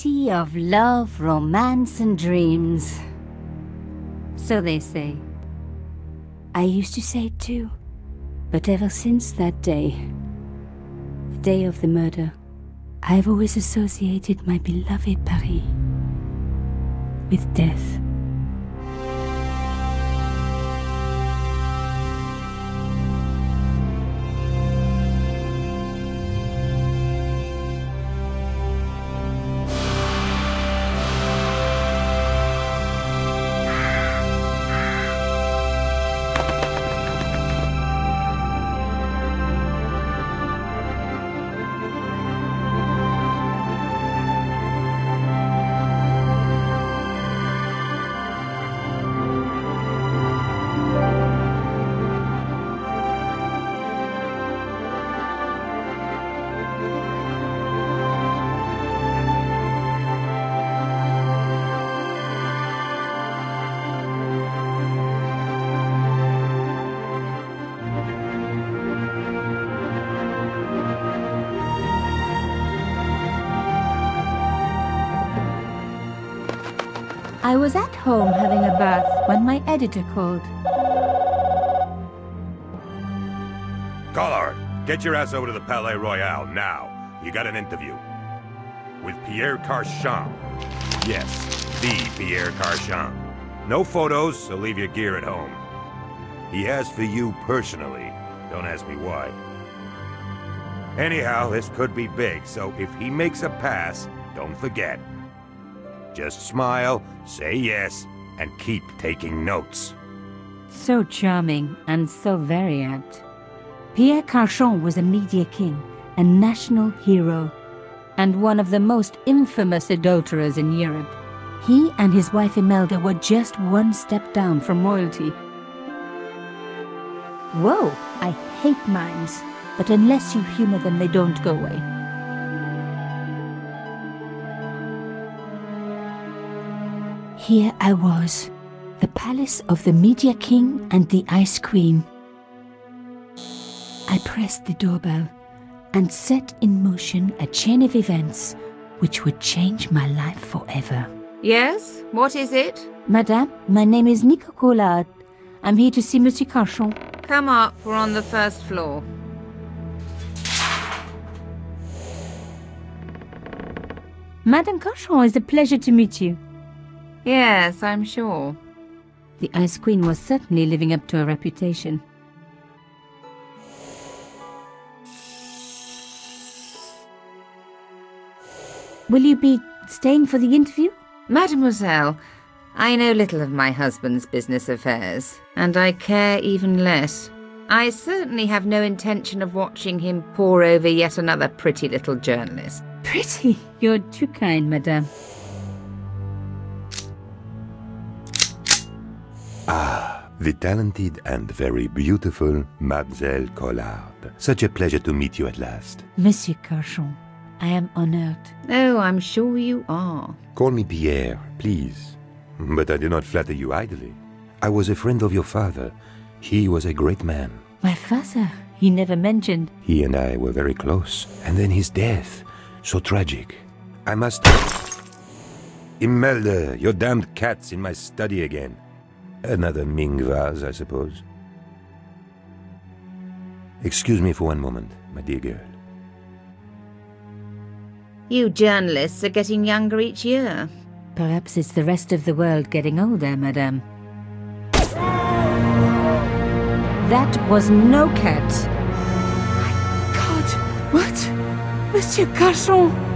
city of love, romance, and dreams. So they say. I used to say it too. But ever since that day, the day of the murder, I've always associated my beloved Paris with death. Home having a bath when my editor called. Collard, get your ass over to the Palais Royal now. You got an interview. With Pierre Carchon. Yes, the Pierre Carchon. No photos, so leave your gear at home. He asked for you personally. Don't ask me why. Anyhow, this could be big, so if he makes a pass, don't forget. Just smile, say yes, and keep taking notes. So charming and so very apt. Pierre Carchon was a media king, a national hero, and one of the most infamous adulterers in Europe. He and his wife Imelda were just one step down from royalty. Whoa, I hate mimes, but unless you humor them, they don't go away. Here I was, the palace of the Media King and the Ice Queen. I pressed the doorbell and set in motion a chain of events which would change my life forever. Yes? What is it? Madame, my name is Nico Collard. I'm here to see Monsieur Carchon. Come up, we're on the first floor. Madame Carchon, it's a pleasure to meet you. Yes, I'm sure. The Ice Queen was certainly living up to her reputation. Will you be staying for the interview? Mademoiselle, I know little of my husband's business affairs, and I care even less. I certainly have no intention of watching him pore over yet another pretty little journalist. Pretty? You're too kind, madame. Ah, the talented and very beautiful Mademoiselle Collard. Such a pleasure to meet you at last. Monsieur Carchon, I am honored. Oh, I'm sure you are. Call me Pierre, please. But I do not flatter you idly. I was a friend of your father. He was a great man. My father, he never mentioned. He and I were very close. And then his death. So tragic. I must. Imelda, your damned cat's in my study again. Another Ming vase, I suppose. Excuse me for one moment, my dear girl. You journalists are getting younger each year. Perhaps it's the rest of the world getting older, madame. That was no cat. My God! What? Monsieur Carchon!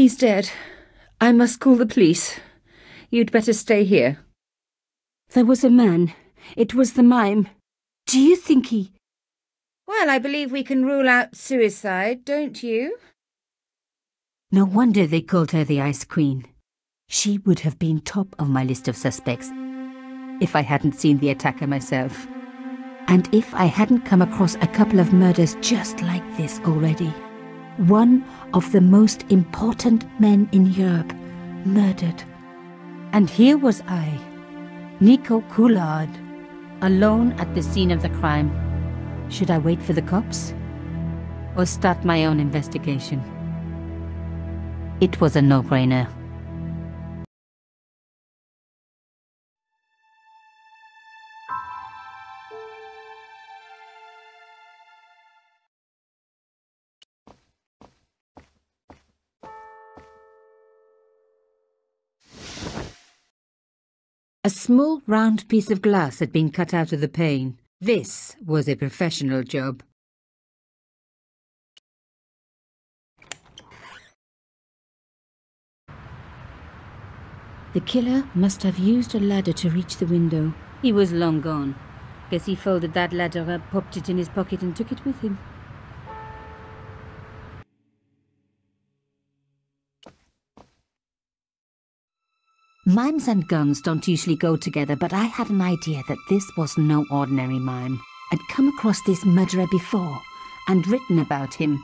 He's dead. I must call the police. You'd better stay here. There was a man. It was the mime. Do you think he... Well, I believe we can rule out suicide, don't you? No wonder they called her the Ice Queen. She would have been top of my list of suspects if I hadn't seen the attacker myself. And if I hadn't come across a couple of murders just like this already. One of the most important men in Europe murdered. And here was I, Nico Collard, alone at the scene of the crime. Should I wait for the cops? Or start my own investigation? It was a no-brainer. A small round piece of glass had been cut out of the pane. This was a professional job. The killer must have used a ladder to reach the window. He was long gone. Guess he folded that ladder up, popped it in his pocket, and took it with him. Mimes and guns don't usually go together, but I had an idea that this was no ordinary mime. I'd come across this murderer before and written about him.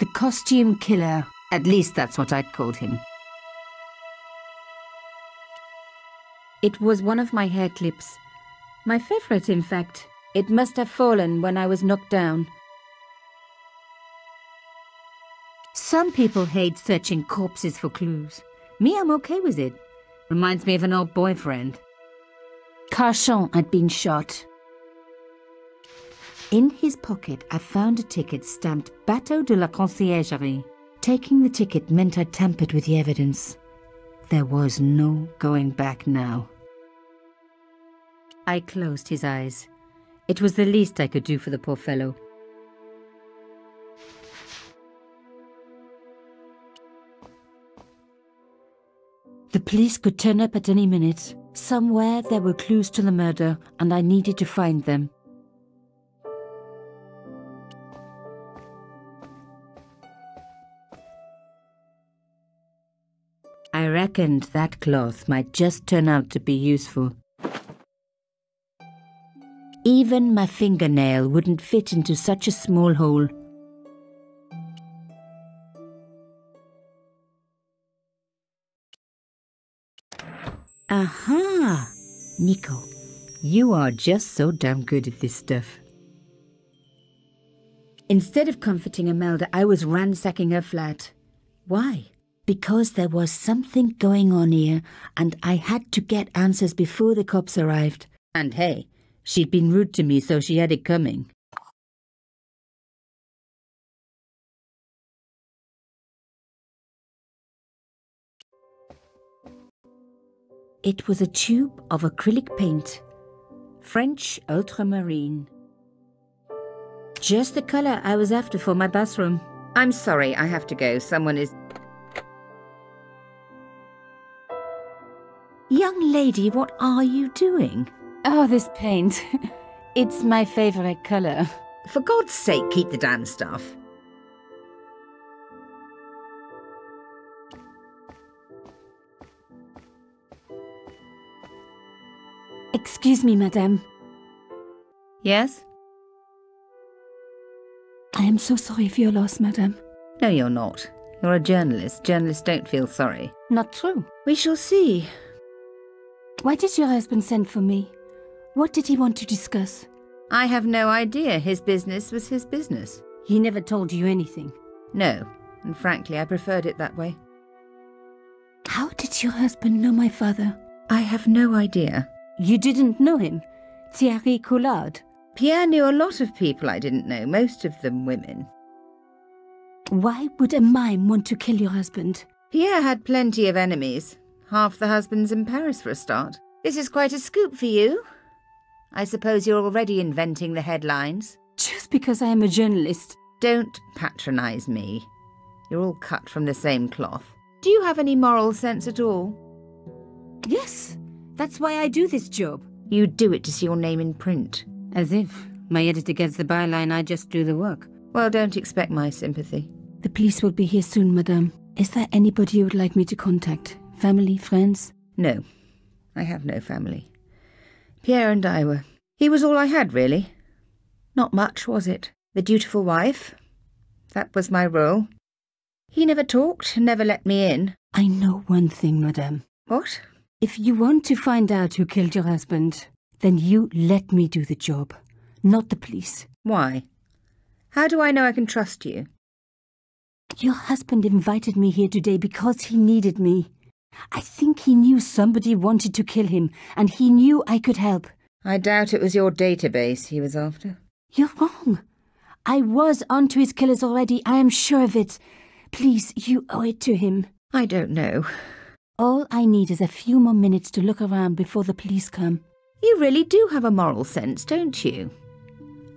The costume killer, at least that's what I'd called him. It was one of my hair clips. My favorite, in fact. It must have fallen when I was knocked down. Some people hate searching corpses for clues. Me, I'm okay with it. Reminds me of an old boyfriend. Carchon had been shot. In his pocket, I found a ticket stamped Bateau de la Conciergerie. Taking the ticket meant I tampered with the evidence. There was no going back now. I closed his eyes. It was the least I could do for the poor fellow. The police could turn up at any minute. Somewhere there were clues to the murder, and I needed to find them. I reckoned that cloth might just turn out to be useful. Even my fingernail wouldn't fit into such a small hole. Aha! Nico, you are just so damn good at this stuff. Instead of comforting Imelda, I was ransacking her flat. Why? Because there was something going on here, and I had to get answers before the cops arrived. And hey, she'd been rude to me, so she had it coming. It was a tube of acrylic paint. French ultramarine. Just the colour I was after for my bathroom. I'm sorry, I have to go. Someone is. Young lady, what are you doing? Oh, this paint. it's my favourite colour. For God's sake, keep the damn stuff. Excuse me, madame. Yes? I am so sorry for your loss, madame. No, you're not. You're a journalist. Journalists don't feel sorry. Not true. We shall see. Why did your husband send for me? What did he want to discuss? I have no idea. His business was his business. He never told you anything. No, and frankly, I preferred it that way. How did your husband know my father? I have no idea. You didn't know him? Thierry Collard? Pierre knew a lot of people I didn't know, most of them women. Why would a mime want to kill your husband? Pierre had plenty of enemies. Half the husbands in Paris for a start. This is quite a scoop for you. I suppose you're already inventing the headlines. Just because I am a journalist. Don't patronise me. You're all cut from the same cloth. Do you have any moral sense at all? Yes, that's why I do this job. You do it to see your name in print. As if my editor gets the byline, I just do the work. Well, don't expect my sympathy. The police will be here soon, madame. Is there anybody you would like me to contact? Family, friends? No, I have no family. Pierre and I were. He was all I had, really. Not much, was it? The dutiful wife. That was my role. He never talked, never let me in. I know one thing, madame. What? If you want to find out who killed your husband, then you let me do the job, not the police. Why? How do I know I can trust you? Your husband invited me here today because he needed me. I think he knew somebody wanted to kill him, and he knew I could help. I doubt it was your database he was after. You're wrong. I was onto his killers already, I am sure of it. Please, you owe it to him. I don't know. All I need is a few more minutes to look around before the police come. You really do have a moral sense, don't you?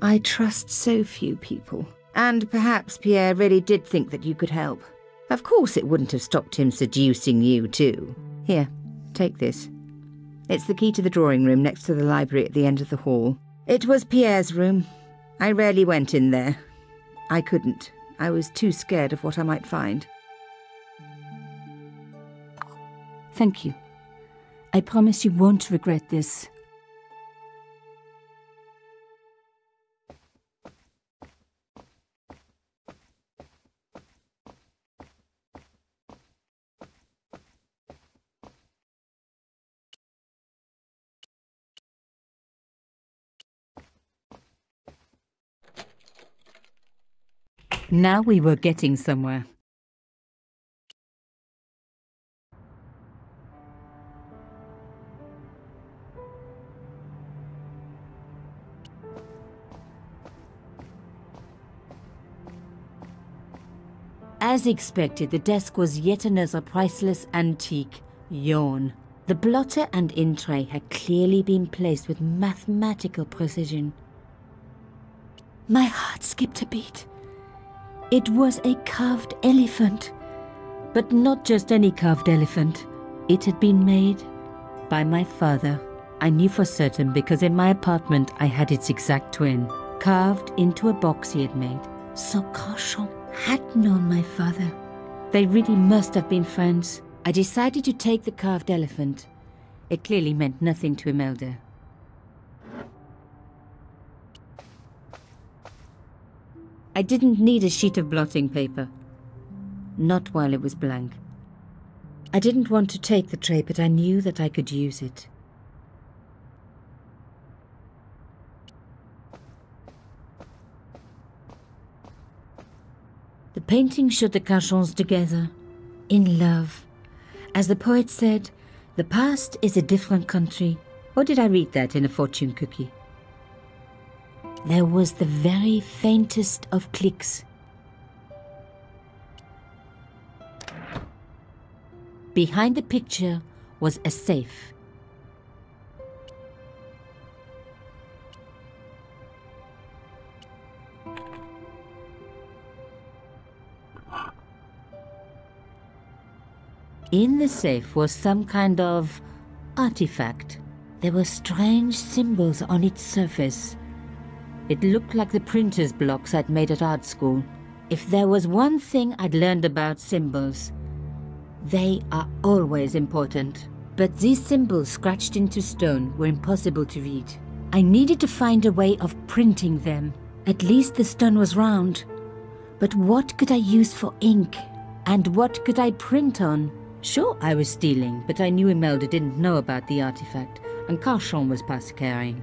I trust so few people. And perhaps Pierre really did think that you could help. Of course, it wouldn't have stopped him seducing you, too. Here, take this. It's the key to the drawing room next to the library at the end of the hall. It was Pierre's room. I rarely went in there. I couldn't. I was too scared of what I might find. Thank you. I promise you won't regret this. Now we were getting somewhere. As expected, the desk was yet another priceless antique. Yawn. The blotter and in tray had clearly been placed with mathematical precision. My heart skipped a beat. It was a carved elephant. But not just any carved elephant. It had been made by my father. I knew for certain because in my apartment I had its exact twin, carved into a box he had made. So Carchon had known my father. They really must have been friends. I decided to take the carved elephant. It clearly meant nothing to Imelda. I didn't need a sheet of blotting paper. Not while it was blank. I didn't want to take the tray, but I knew that I could use it. Painting showed the Carchons together, in love. As the poet said, the past is a different country. Or did I read that in a fortune cookie? There was the very faintest of clicks. Behind the picture was a safe. In the safe was some kind of artifact. There were strange symbols on its surface. It looked like the printer's blocks I'd made at art school. If there was one thing I'd learned about symbols, they are always important. But these symbols scratched into stone were impossible to read. I needed to find a way of printing them. At least the stone was round. But what could I use for ink? And what could I print on? Sure, I was stealing, but I knew Imelda didn't know about the artifact, and Carchon was past carrying.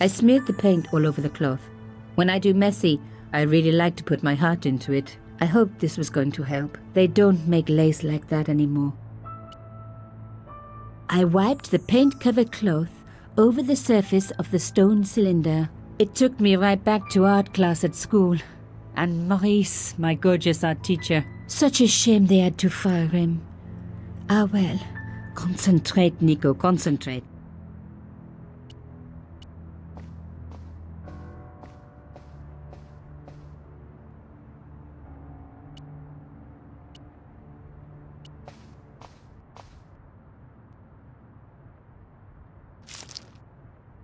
I smeared the paint all over the cloth. When I do messy, I really like to put my heart into it. I hoped this was going to help. They don't make lace like that anymore. I wiped the paint-covered cloth over the surface of the stone cylinder. It took me right back to art class at school. And Maurice, my gorgeous art teacher. Such a shame they had to fire him. Ah well. Concentrate, Nico, concentrate.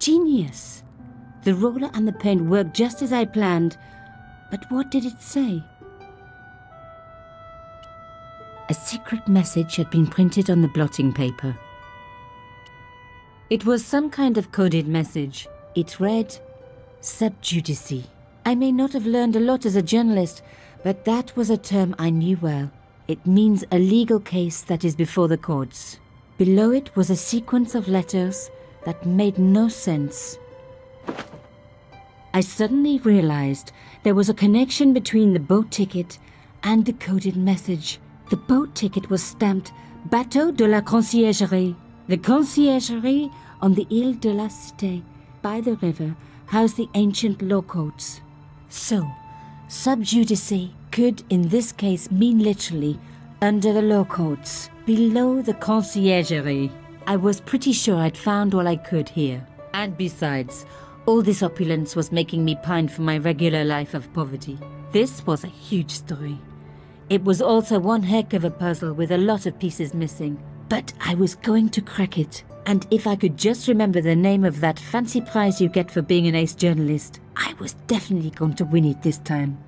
Genius! The roller and the paint worked just as I planned, but what did it say? A secret message had been printed on the blotting paper. It was some kind of coded message. It read, Subjudice. I may not have learned a lot as a journalist, but that was a term I knew well. It means a legal case that is before the courts. Below it was a sequence of letters that made no sense. I suddenly realized there was a connection between the boat ticket and the coded message. The boat ticket was stamped Bateau de la Conciergerie. The conciergerie on the Ile de la Cité by the river housed the ancient law courts. So, sub judice could in this case mean literally under the law courts, below the conciergerie. I was pretty sure I'd found all I could here. And besides, all this opulence was making me pine for my regular life of poverty. This was a huge story. It was also one heck of a puzzle with a lot of pieces missing. But I was going to crack it. And if I could just remember the name of that fancy prize you get for being an ace journalist, I was definitely going to win it this time.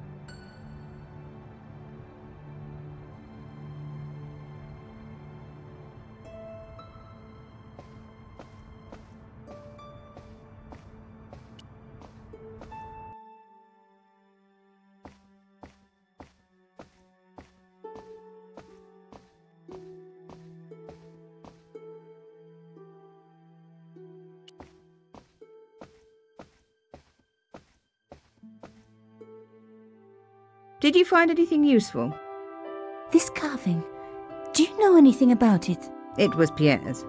Did you find anything useful? This carving, do you know anything about it? It was Pierre's.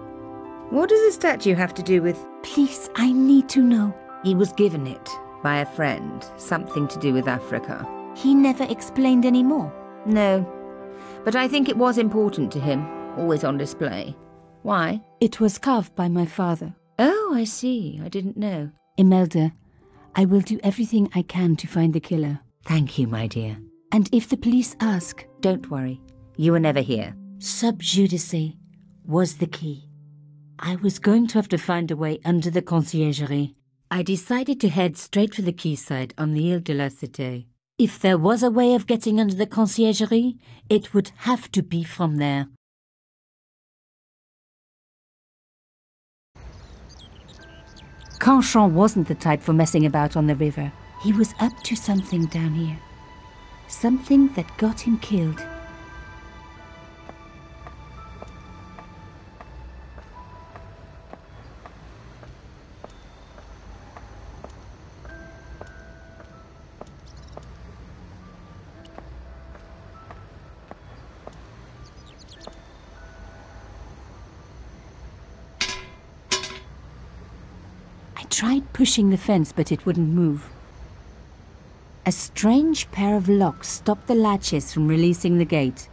What does the statue have to do with? Please, I need to know. He was given it by a friend, something to do with Africa. He never explained any more. No, but I think it was important to him, always on display. Why? It was carved by my father. Oh, I see. I didn't know. Imelda, I will do everything I can to find the killer. Thank you, my dear. And if the police ask, Don't worry. You were never here. subjudice was the key. I was going to have to find a way under the conciergerie. I decided to head straight for the quayside on the Ile de la Cité. If there was a way of getting under the conciergerie, it would have to be from there. Carchon wasn't the type for messing about on the river. He was up to something down here. Something that got him killed. I tried pushing the fence, but it wouldn't move. A strange pair of locks stopped the latches from releasing the gate.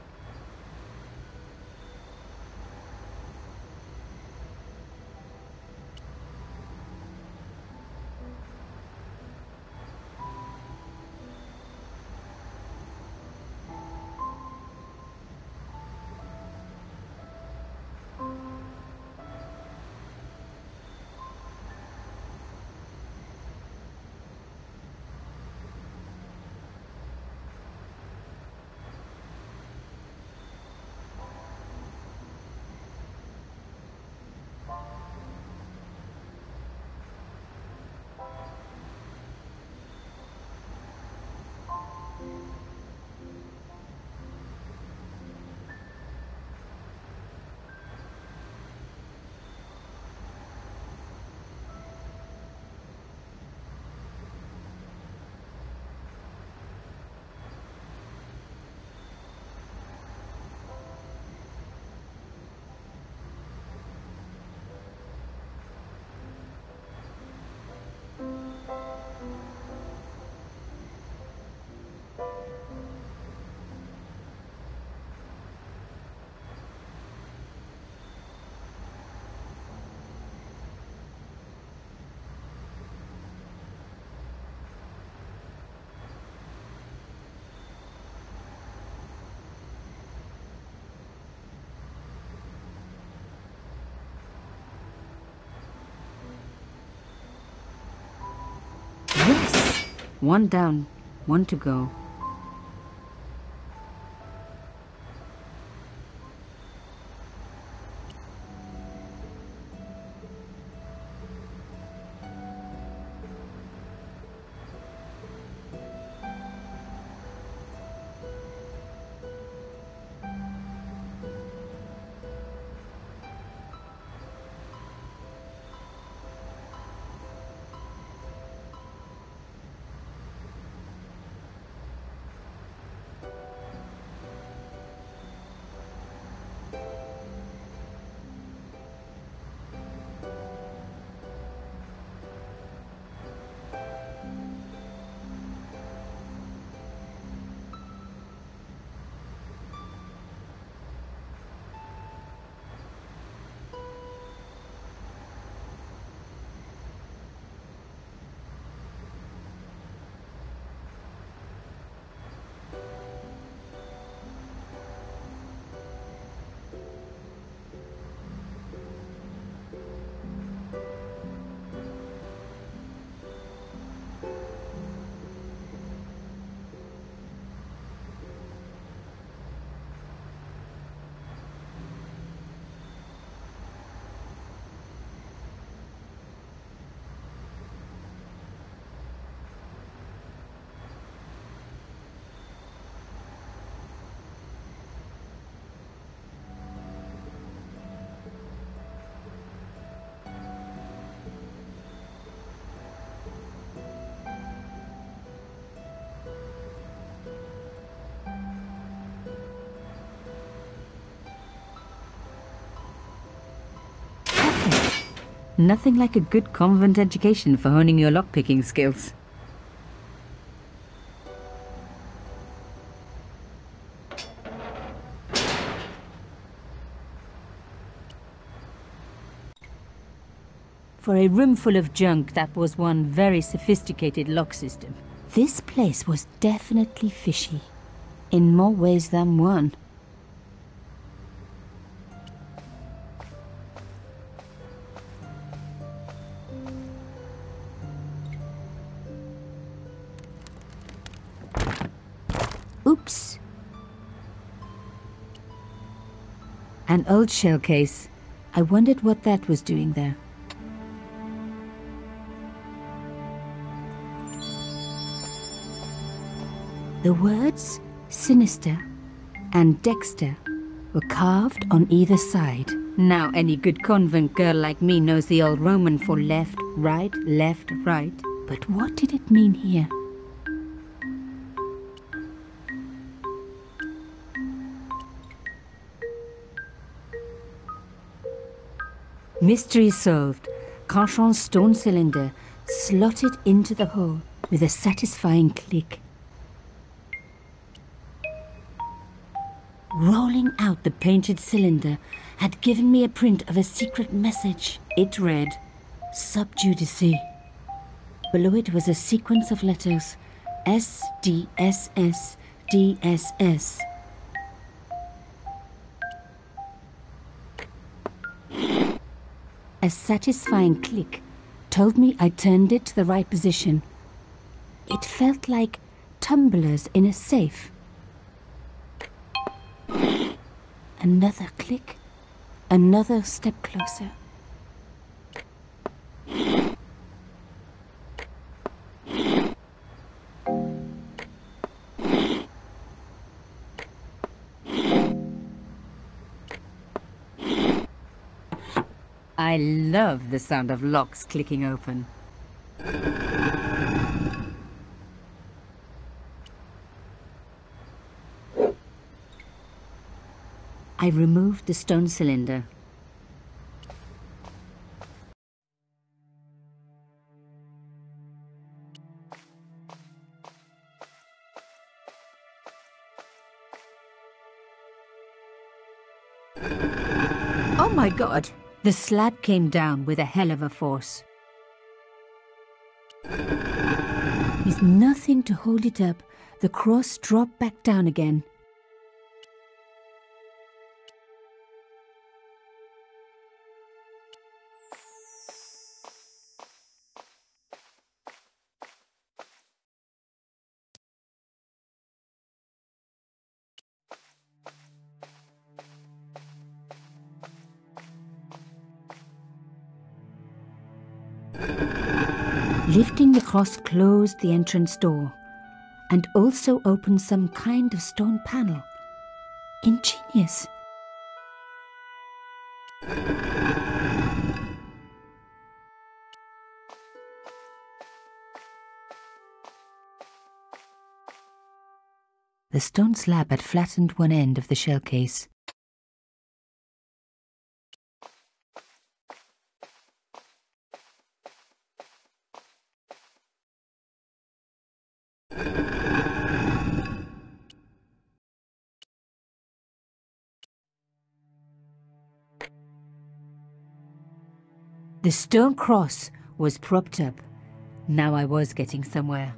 One down, one to go. Nothing like a good convent education for honing your lockpicking skills. For a room full of junk, that was one very sophisticated lock system. This place was definitely fishy. In more ways than one. An old shell case. I wondered what that was doing there. The words sinister and Dexter were carved on either side. Now any good convent girl like me knows the old Roman for left, right, left, right. But what did it mean here? Mystery solved. Carchon's stone cylinder slotted into the hole with a satisfying click. Rolling out the painted cylinder had given me a print of a secret message. It read, Sub Judice. Below it was a sequence of letters S D S S D S S. A satisfying click told me I turned it to the right position. It felt like tumblers in a safe. Another click, another step closer. I love the sound of locks clicking open. I removed the stone cylinder. Oh my god! The slab came down with a hell of a force. With nothing to hold it up, the cross dropped back down again. The cross closed the entrance door and also opened some kind of stone panel. Ingenious. The stone slab had flattened one end of the shell case. The stone cross was propped up. Now I was getting somewhere.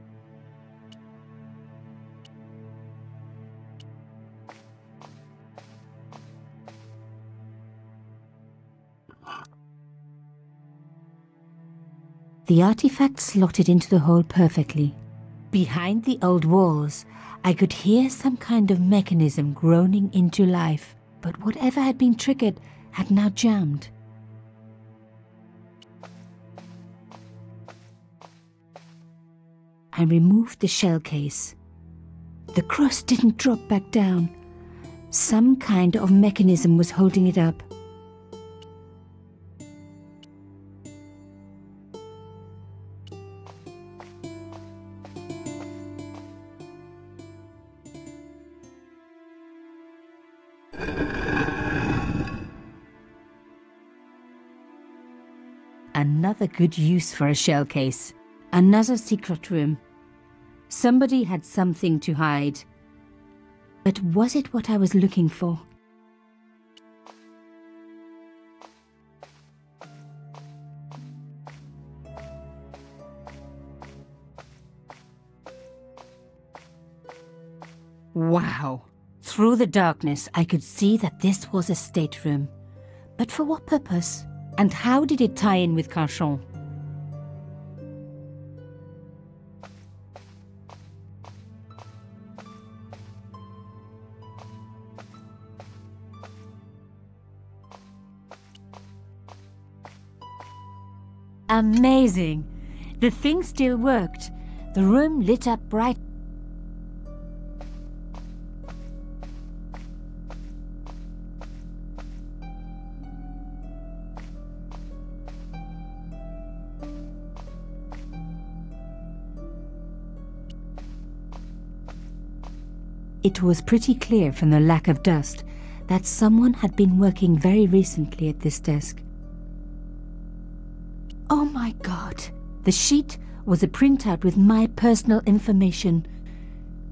The artifact slotted into the hole perfectly. Behind the old walls, I could hear some kind of mechanism groaning into life, but whatever had been triggered had now jammed. I removed the shell case. The cross didn't drop back down. Some kind of mechanism was holding it up. another good use for a shell case. Another secret room. Somebody had something to hide. But was it what I was looking for? Wow! Through the darkness, I could see that this was a stateroom. But for what purpose? And how did it tie in with Carchon? Amazing! The thing still worked. The room lit up bright. It was pretty clear from the lack of dust that someone had been working very recently at this desk. The sheet was a printout with my personal information.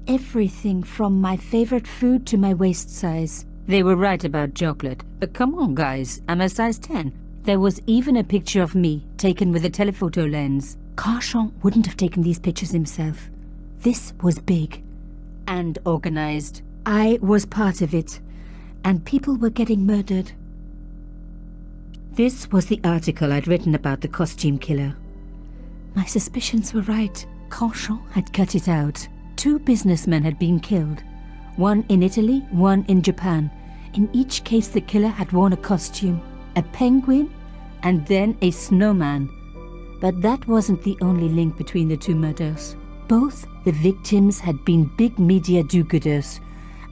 Everything from my favorite food to my waist size. They were right about chocolate, but come on guys, I'm a size 10. There was even a picture of me, taken with a telephoto lens. Carchon wouldn't have taken these pictures himself. This was big and organized. I was part of it, and people were getting murdered. This was the article I'd written about the costume killer. My suspicions were right. Carchon had cut it out. Two businessmen had been killed. One in Italy, one in Japan. In each case, the killer had worn a costume, a penguin, and then a snowman. But that wasn't the only link between the two murders. Both the victims had been big media do-gooders,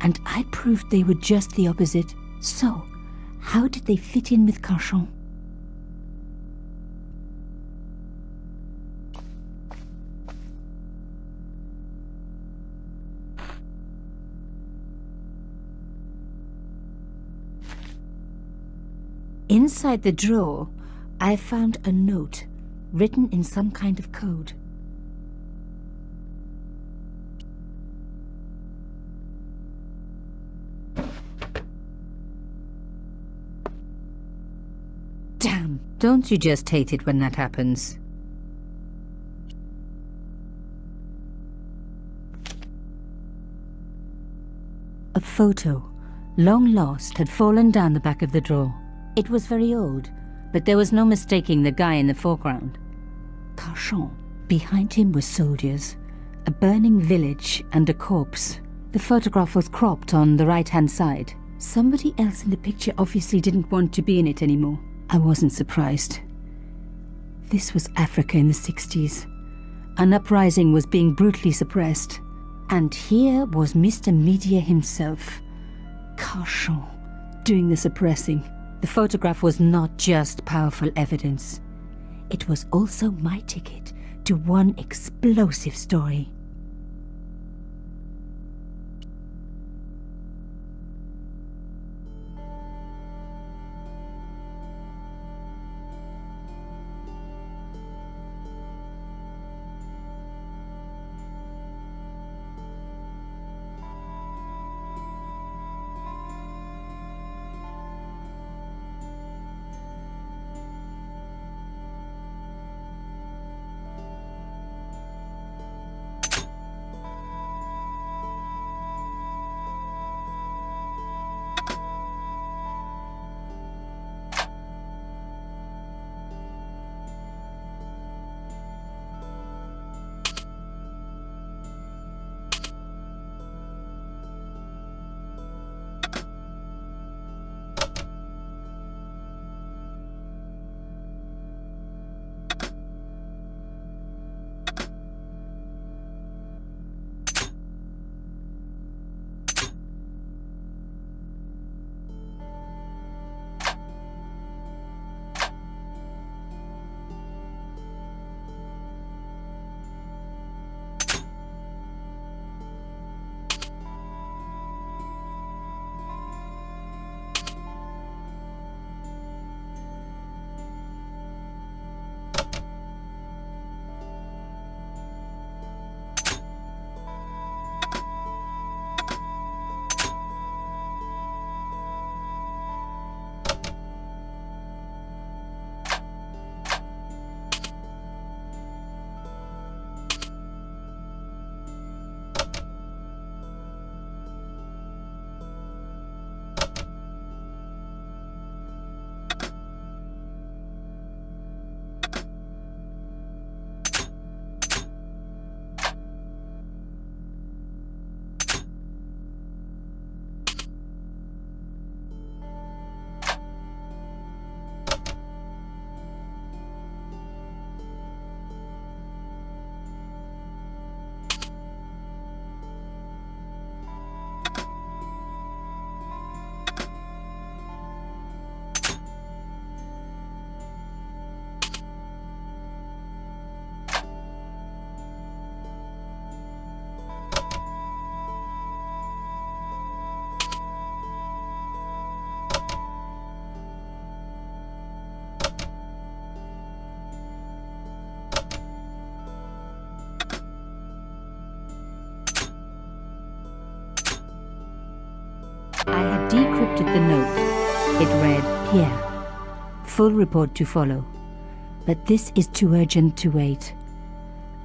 and I proved they were just the opposite. So, how did they fit in with Carchon? Inside the drawer, I found a note written in some kind of code. Damn, don't you just hate it when that happens? A photo, long lost, had fallen down the back of the drawer. It was very old, but there was no mistaking the guy in the foreground. Carchon. Behind him were soldiers, a burning village, and a corpse. The photograph was cropped on the right-hand side. Somebody else in the picture obviously didn't want to be in it anymore. I wasn't surprised. This was Africa in the 60s. An uprising was being brutally suppressed. And here was Mr. Media himself, Carchon, doing the suppressing. The photograph was not just powerful evidence. It was also my ticket to one explosive story. The note. It read, Pierre, full report to follow. But this is too urgent to wait.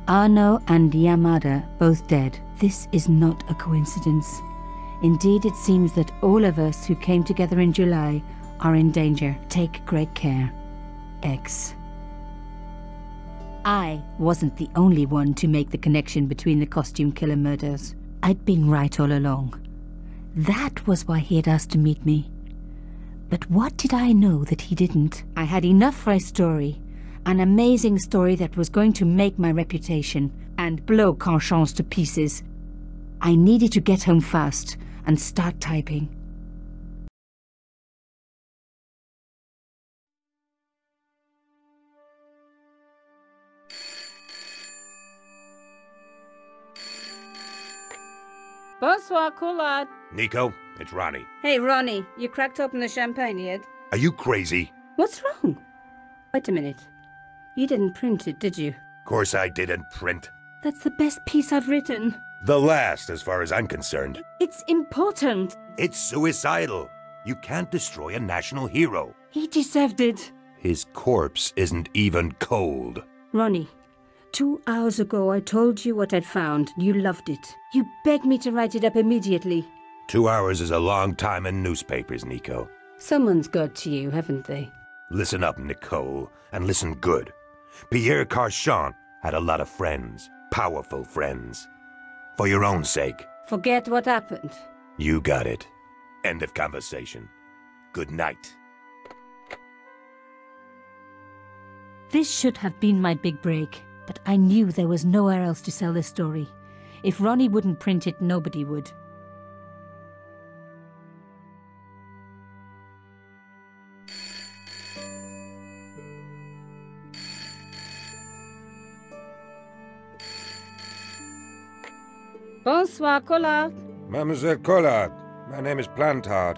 Arno and Yamada both dead. This is not a coincidence. Indeed, it seems that all of us who came together in July are in danger. Take great care. X. I wasn't the only one to make the connection between the costume killer murders. I'd been right all along. That was why he had asked to meet me. But what did I know that he didn't? I had enough for a story. An amazing story that was going to make my reputation and blow Carchon to pieces. I needed to get home fast and start typing. Bonsoir, Collard. Nico, it's Ronnie. Hey, Ronnie, you cracked open the champagne yet? Are you crazy? What's wrong? Wait a minute. You didn't print it, did you? Of course I didn't print. That's the best piece I've written. The last, as far as I'm concerned. It's important. It's suicidal. You can't destroy a national hero. He deserved it. His corpse isn't even cold. Ronnie, two hours ago I told you what I'd found. You loved it. You begged me to write it up immediately. Two hours is a long time in newspapers, Nico. Someone's got to you, haven't they? Listen up, Nicole, and listen good. Pierre Carchon had a lot of friends, powerful friends. For your own sake, Forget what happened. you got it. End of conversation. Good night. This should have been my big break, but I knew there was nowhere else to sell this story. If Ronnie wouldn't print it, nobody would. Bonsoir, Collard. Mademoiselle Collard, my name is Plantard.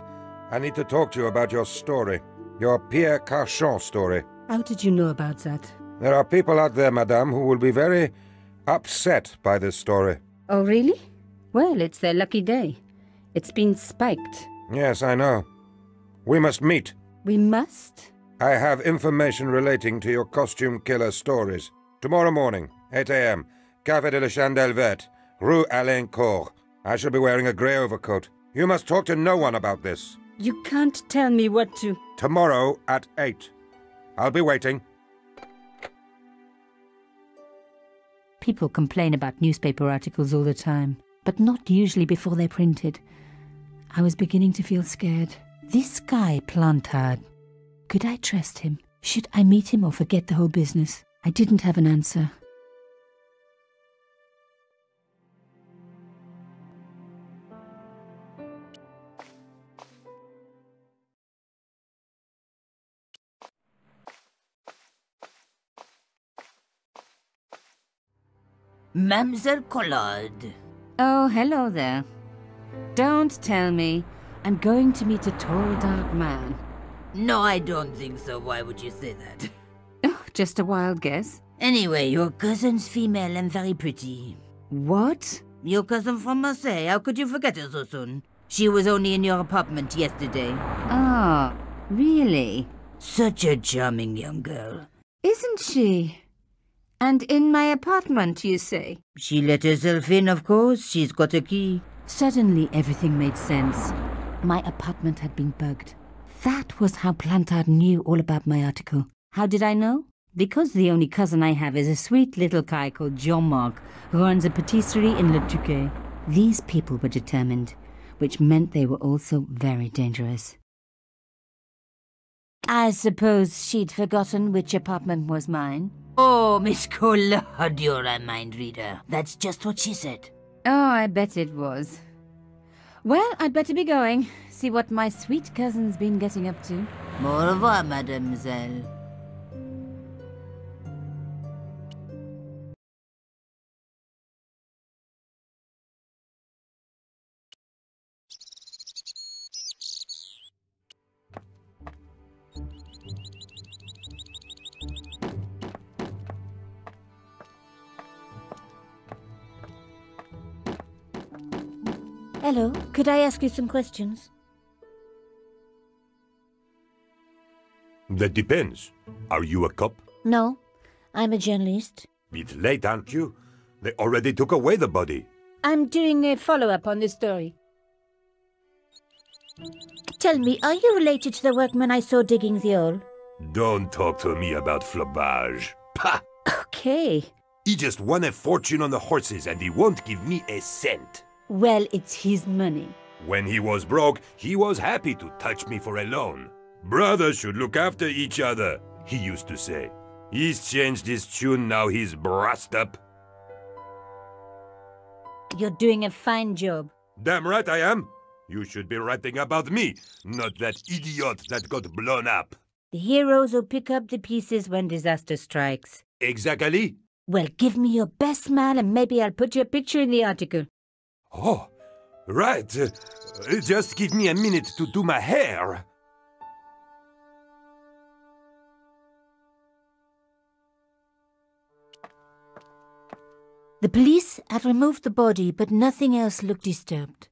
I need to talk to you about your story. Your Pierre Carchon story. How did you know about that? There are people out there, madame, who will be very upset by this story. Oh, really? Well, it's their lucky day. It's been spiked. Yes, I know. We must meet. We must? I have information relating to your costume killer stories. Tomorrow morning, 8 a.m., Café de la Chandelle Verte, Rue Alain Court. I shall be wearing a grey overcoat. You must talk to no one about this. You can't tell me what to. Tomorrow at 8. I'll be waiting. People complain about newspaper articles all the time, but not usually before they're printed. I was beginning to feel scared. This guy, Plantard, could I trust him? Should I meet him or forget the whole business? I didn't have an answer. Mademoiselle Collard. Oh, hello there. Don't tell me. I'm going to meet a tall, dark man. No, I don't think so. Why would you say that? Oh, just a wild guess. Anyway, your cousin's female and very pretty. What? Your cousin from Marseille. How could you forget her so soon? She was only in your apartment yesterday. Ah, really? Such a charming young girl. Isn't she? And in my apartment, you say? She let herself in, of course. She's got a key. Suddenly, everything made sense. My apartment had been bugged. That was how Plantard knew all about my article. How did I know? Because the only cousin I have is a sweet little guy called Jean-Marc, who runs a patisserie in Le Touquet. These people were determined, which meant they were also very dangerous. I suppose she'd forgotten which apartment was mine. Oh, Miss Collard, you're a mind reader. That's just what she said. Oh, I bet it was. Well, I'd better be going. See what my sweet cousin's been getting up to. Au revoir, mademoiselle. Could I ask you some questions? That depends. Are you a cop? No, I'm a journalist. Bit late, aren't you? They already took away the body. I'm doing a follow up on this story. Tell me, are you related to the workman I saw digging the hole? Don't talk to me about flabage. Pah! Okay. He just won a fortune on the horses and he won't give me a cent. Well, it's his money. When he was broke, he was happy to touch me for a loan. Brothers should look after each other, he used to say. He's changed his tune, now he's brassed up. You're doing a fine job. Damn right I am. You should be writing about me, not that idiot that got blown up. The heroes who pick up the pieces when disaster strikes. Exactly. Well, give me your best smile and maybe I'll put your picture in the article. Oh, right. Uh, just give me a minute to do my hair. The police had removed the body, but nothing else looked disturbed.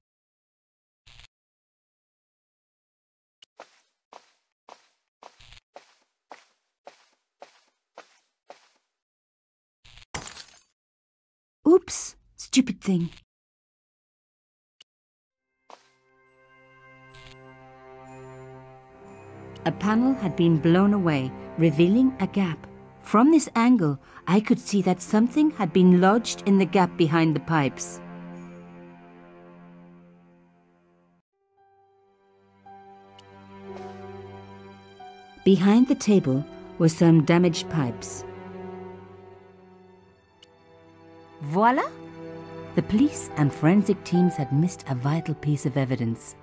Oops, stupid thing. A panel had been blown away, revealing a gap. From this angle, I could see that something had been lodged in the gap behind the pipes. Behind the table were some damaged pipes. Voila! The police and forensic teams had missed a vital piece of evidence.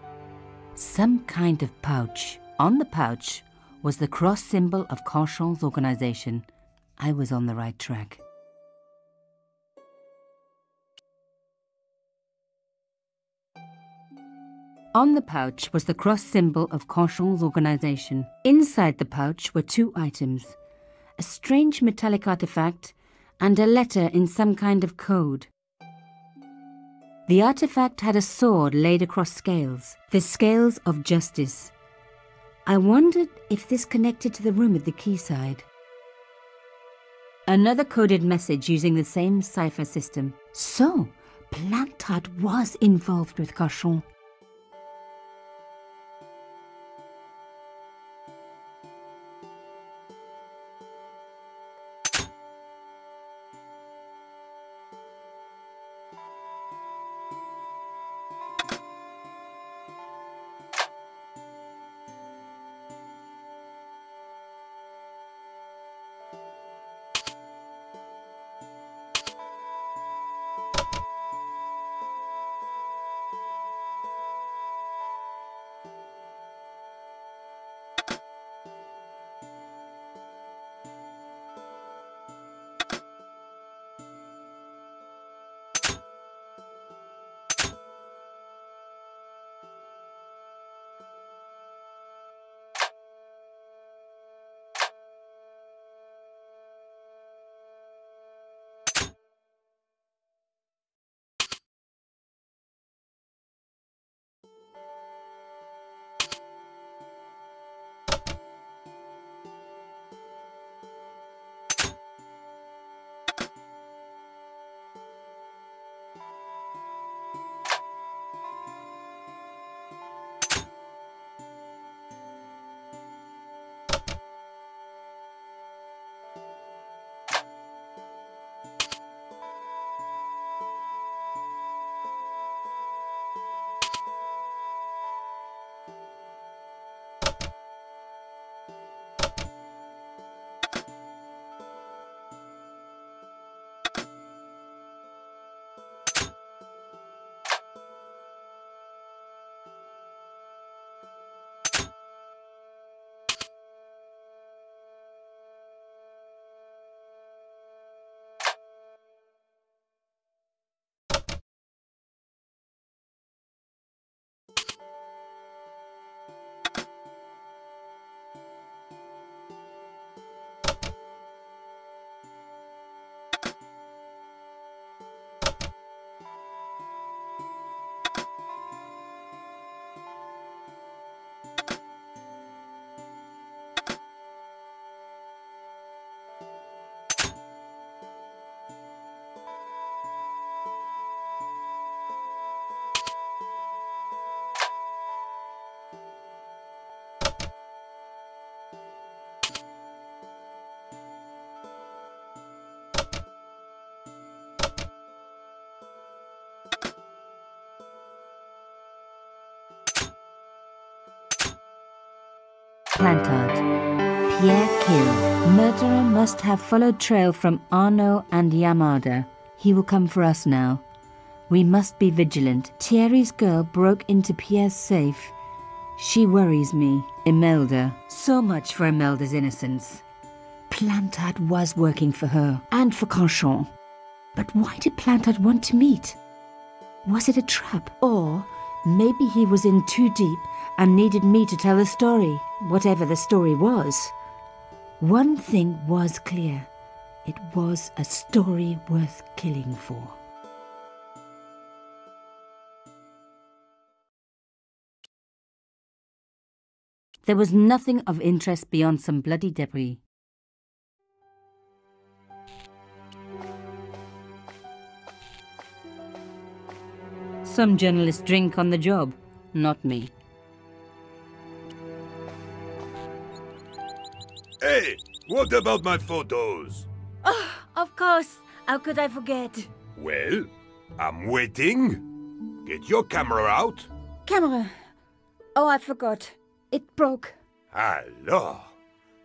Some kind of pouch. On the pouch was the cross symbol of Carchon's organization. I was on the right track. On the pouch was the cross symbol of Carchon's organization. Inside the pouch were two items a strange metallic artifact and a letter in some kind of code. The artifact had a sword laid across scales, the scales of justice. I wondered if this connected to the room at the quayside. Another coded message using the same cipher system. So, Plantard was involved with Carchon. Plantard. Pierre Kill. Murderer must have followed trail from Arno and Yamada. He will come for us now. We must be vigilant. Thierry's girl broke into Pierre's safe. She worries me. Imelda. So much for Imelda's innocence. Plantard was working for her and for Carchon. But why did Plantard want to meet? Was it a trap? Or maybe he was in too deep and needed me to tell a story, whatever the story was. One thing was clear it was a story worth killing for. There was nothing of interest beyond some bloody debris. Some journalists drink on the job, not me. Hey, what about my photos? Oh, of course. How could I forget? Well, I'm waiting. Get your camera out. Camera. Oh, I forgot. It broke. Hello.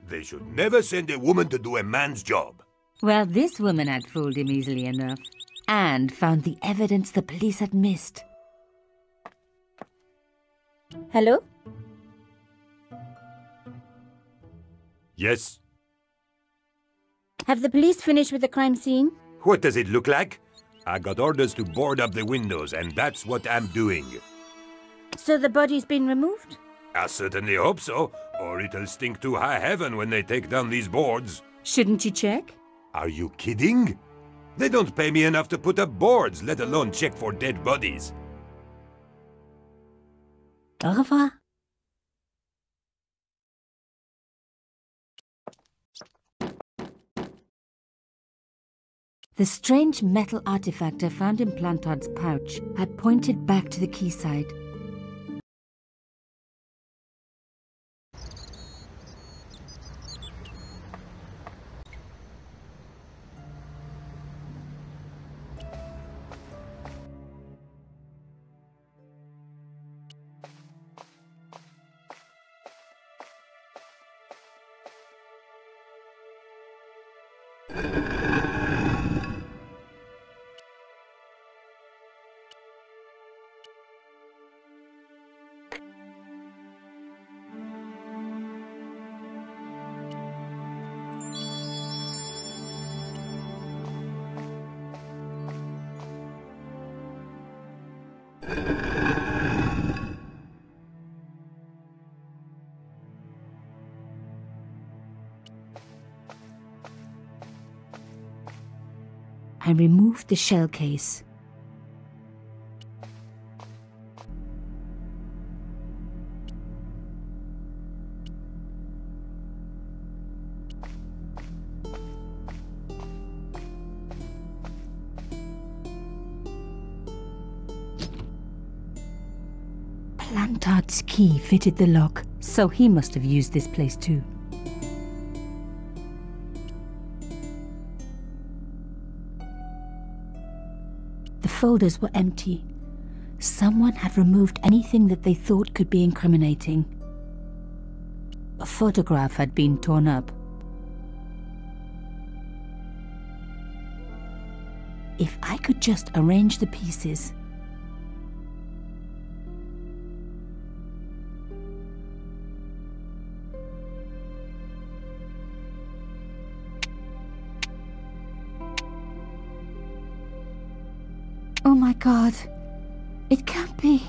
They should never send a woman to do a man's job. Well, this woman had fooled him easily enough and found the evidence the police had missed. Hello? Yes? Have the police finished with the crime scene? What does it look like? I got orders to board up the windows, and that's what I'm doing. So the body's been removed? I certainly hope so, or it'll stink to high heaven when they take down these boards. Shouldn't you check? Are you kidding? They don't pay me enough to put up boards, let alone check for dead bodies. Au revoir. The strange metal artifact I found in Plantard's pouch had pointed back to the quayside. I removed the shell case. Plantard's key fitted the lock, so he must have used this place too. Folders were empty. Someone had removed anything that they thought could be incriminating. A photograph had been torn up. If I could just arrange the pieces. God. It can't be.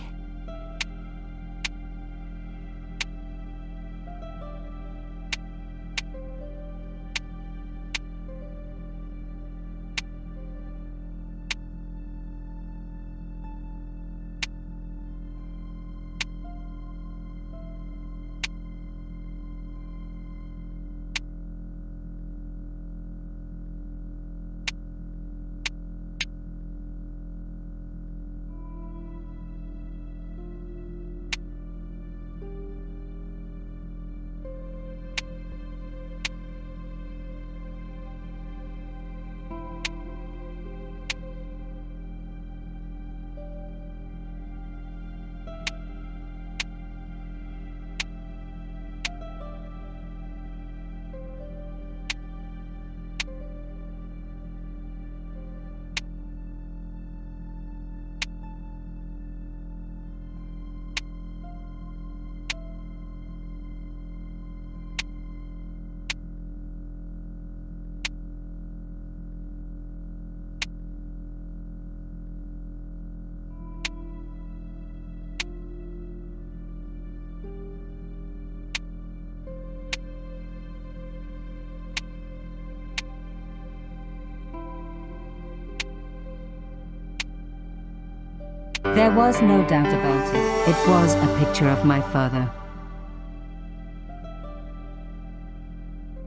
There was no doubt about it. It was a picture of my father.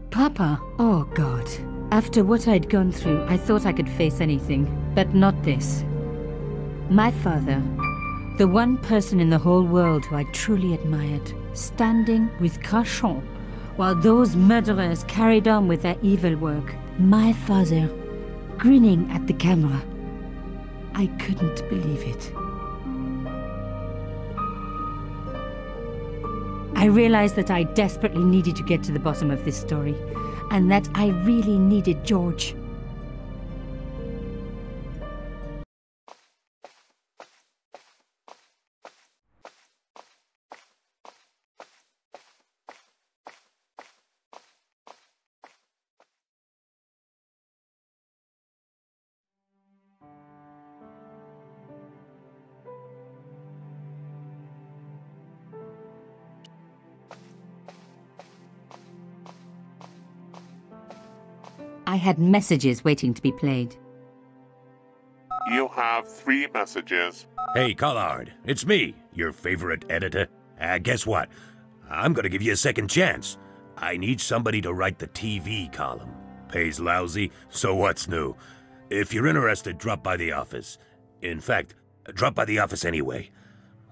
Papa, oh God. After what I'd gone through, I thought I could face anything, but not this. My father, the one person in the whole world who I truly admired, standing with Carchon while those murderers carried on with their evil work. My father, grinning at the camera. I couldn't believe it. I realized that I desperately needed to get to the bottom of this story, and that I really needed George. Had messages waiting to be played. You have three messages. Hey, Collard, it's me, your favorite editor. Uh, guess what? I'm gonna give you a second chance. I need somebody to write the TV column. Pays lousy, so what's new? If you're interested, drop by the office. In fact, drop by the office anyway.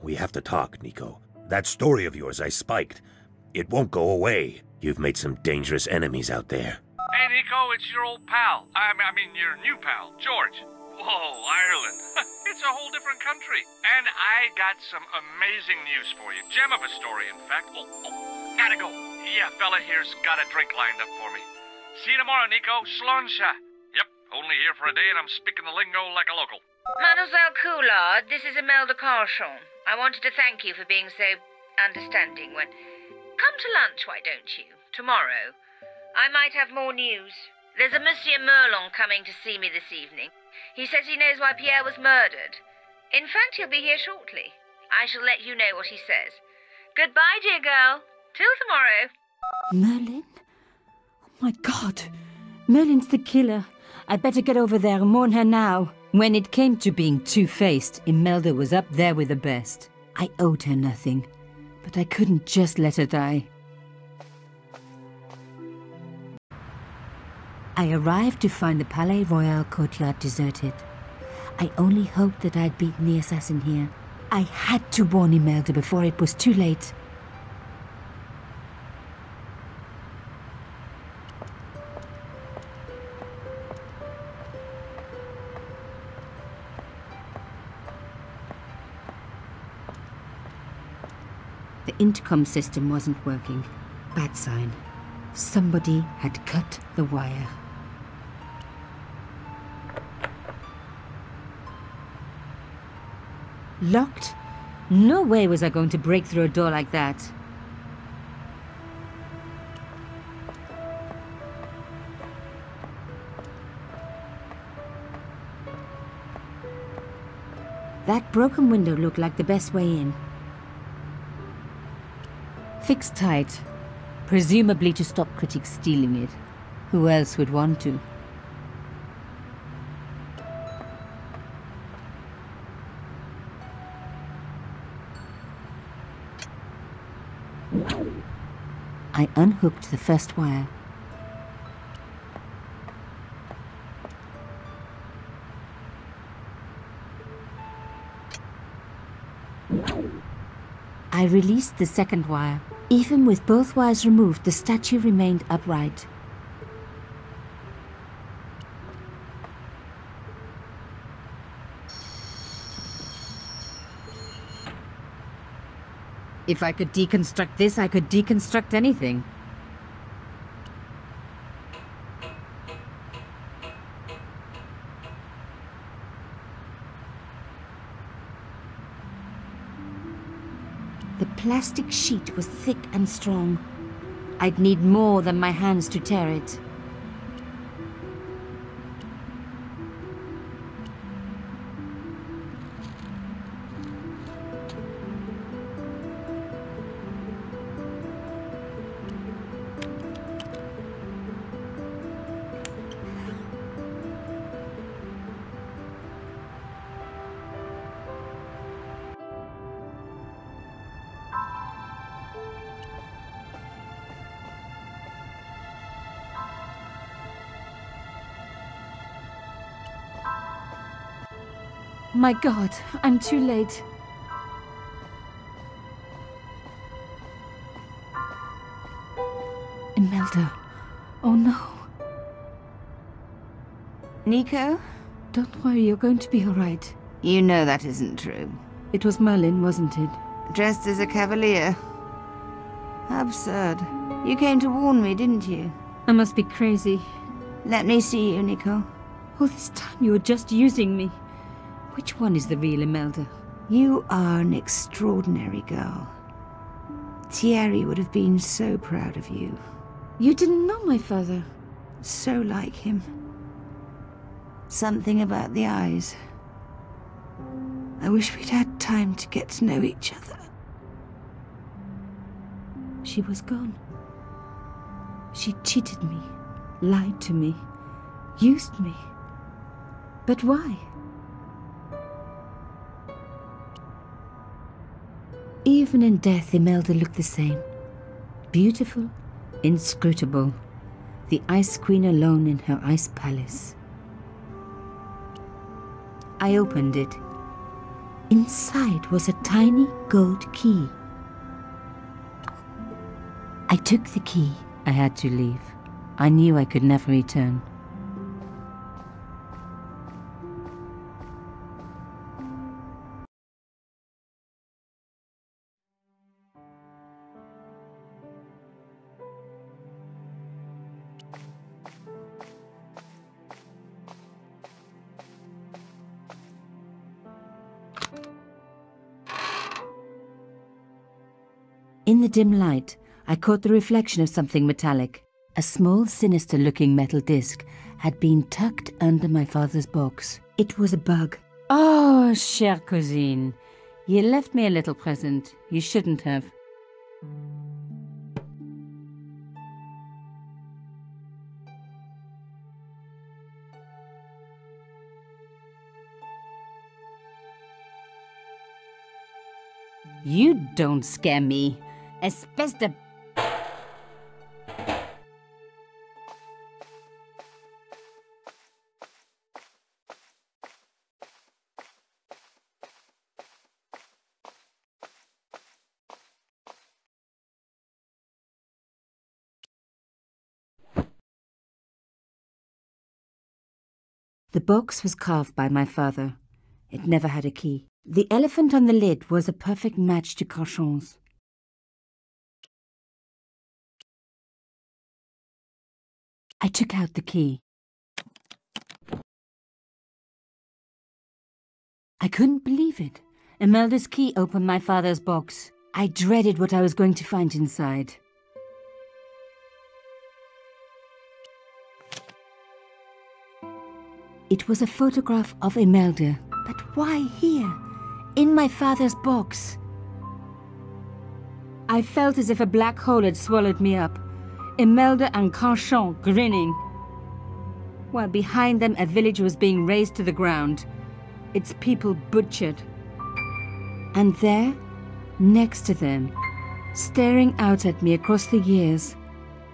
We have to talk, Nico. That story of yours I spiked. It won't go away. You've made some dangerous enemies out there. Hey, Nico, it's your old pal. I mean, I mean your new pal, George. Whoa, Ireland. it's a whole different country. And I got some amazing news for you. Gem of a story, in fact. Oh, oh, gotta go. Yeah, fella here's got a drink lined up for me. See you tomorrow, Nico. Slonsha. Yep, only here for a day and I'm speaking the lingo like a local. Mademoiselle Collard, this is Imelda Carchon. I wanted to thank you for being so understanding when... Come to lunch, why don't you? Tomorrow. I might have more news. There's a Monsieur Merlin coming to see me this evening. He says he knows why Pierre was murdered. In fact, he'll be here shortly. I shall let you know what he says. Goodbye, dear girl. Till tomorrow. Merlin? Oh my god. Merlin's the killer. I'd better get over there and warn her now. When it came to being two faced, Imelda was up there with the best. I owed her nothing, but I couldn't just let her die. I arrived to find the Palais Royal courtyard deserted. I only hoped that I'd beaten the assassin here. I had to warn Imelda before it was too late. The intercom system wasn't working. Bad sign. Somebody had cut the wire. Locked? No way was I going to break through a door like that. That broken window looked like the best way in. Fixed tight, presumably to stop critics stealing it. Who else would want to? I unhooked the first wire. I released the second wire. Even with both wires removed, the statue remained upright. If I could deconstruct this, I could deconstruct anything. The plastic sheet was thick and strong. I'd need more than my hands to tear it. My god, I'm too late. Imelda. Oh no. Nico? Don't worry, you're going to be alright. You know that isn't true. It was Merlin, wasn't it? Dressed as a cavalier. Absurd. You came to warn me, didn't you? I must be crazy. Let me see you, Nico. All this time you were just using me. Which one is the real Imelda? You are an extraordinary girl. Thierry would have been so proud of you. You didn't know my father. So like him. Something about the eyes. I wish we'd had time to get to know each other. She was gone. She cheated me, lied to me, used me. But why? Even in death, Imelda looked the same. Beautiful, inscrutable. The Ice Queen alone in her ice palace. I opened it. Inside was a tiny gold key. I took the key. I had to leave. I knew I could never return. In the dim light, I caught the reflection of something metallic. A small, sinister looking metal disc had been tucked under my father's box. It was a bug. Oh, chère cousine, you left me a little present. You shouldn't have. You don't scare me. Espèce de... The box was carved by my father. It never had a key. The elephant on the lid was a perfect match to Carchon's. I took out the key. I couldn't believe it. Imelda's key opened my father's box. I dreaded what I was going to find inside. It was a photograph of Imelda. But why here? In my father's box? I felt as if a black hole had swallowed me up. Imelda and Carchon grinning. While behind them a village was being razed to the ground, its people butchered. And there, next to them, staring out at me across the years,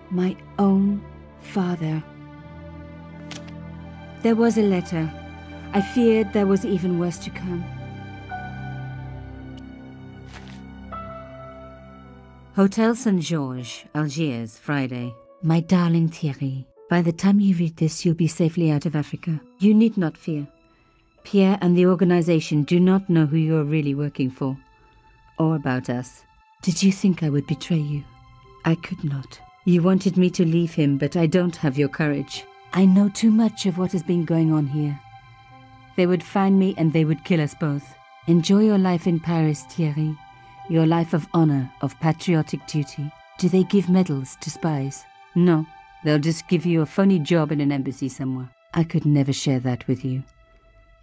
my own father. There was a letter. I feared there was even worse to come. Hotel St. Georges, Algiers, Friday. My darling Thierry, by the time you read this, you'll be safely out of Africa. You need not fear. Pierre and the organization do not know who you're really working for, or about us. Did you think I would betray you? I could not. You wanted me to leave him, but I don't have your courage. I know too much of what has been going on here. They would find me and they would kill us both. Enjoy your life in Paris, Thierry. Your life of honor, of patriotic duty. Do they give medals to spies? No, they'll just give you a funny job in an embassy somewhere. I could never share that with you.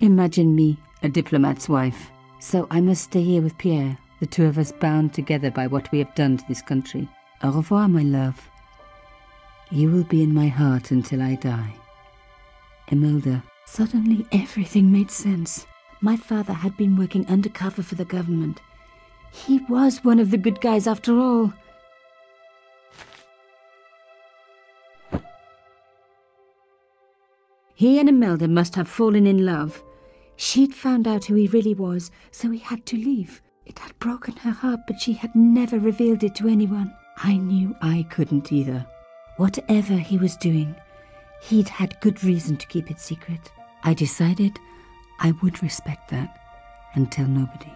Imagine me, a diplomat's wife. So I must stay here with Pierre, the two of us bound together by what we have done to this country. Au revoir, my love. You will be in my heart until I die. Imelda. Suddenly everything made sense. My father had been working undercover for the government. He was one of the good guys after all. He and Imelda must have fallen in love. She'd found out who he really was, so he had to leave. It had broken her heart, but she had never revealed it to anyone. I knew I couldn't either. Whatever he was doing, he'd had good reason to keep it secret. I decided I would respect that and tell nobody.